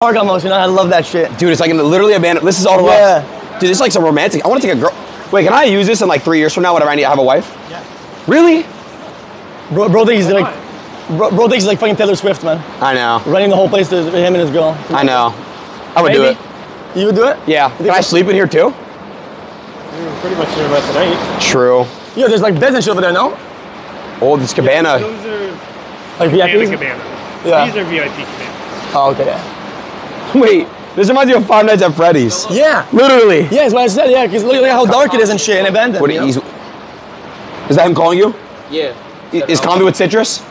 Park almost, you know, I love that shit. Dude, it's like an, literally abandoned. This is all the Yeah. Dude, this is like some romantic. I want to take a girl. Wait, can I use this in like three years from now whenever I need to have a wife? Yeah. Really? Bro, bro thinks he's like, bro, bro thinks he's like fucking Taylor Swift, man. I know. Running the whole place to him and his girl. I know. I would do it. You would do it? Yeah. Can I sleep in here too? We're pretty much there about tonight. True. Yeah, there's like beds and shit over there, no? Oh, this cabana. Those are Like VIP cabana Yeah. These are VIP cabanas. Oh, okay, yeah. Wait, this reminds me of Five Nights at Freddy's. Yeah. Literally. Yeah, that's what I said, yeah, because look, look at how dark it is and shit and abandoned. What? you know? Is that him calling you? Yeah. Is Conduit Citrus?